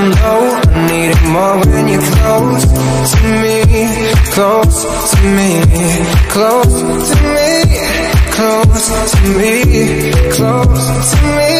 I'm low I need it more when you're close to me Close to me Close to me Close to me Close to me.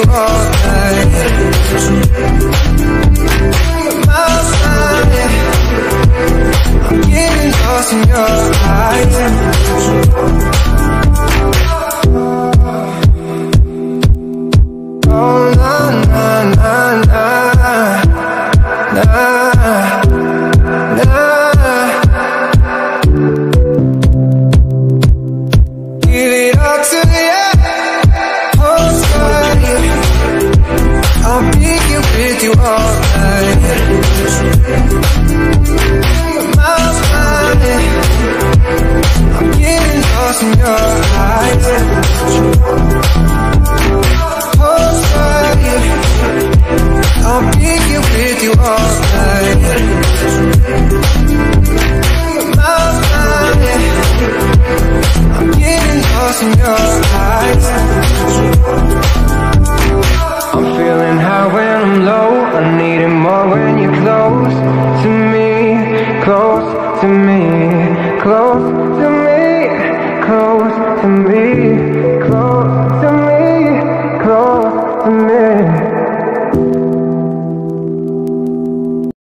you night, My side, I'm getting lost in your your eyes I'll with you all night My mind I'm your eyes I'm feeling high when I'm low. I need it more when you're close to me Close to me Close to me.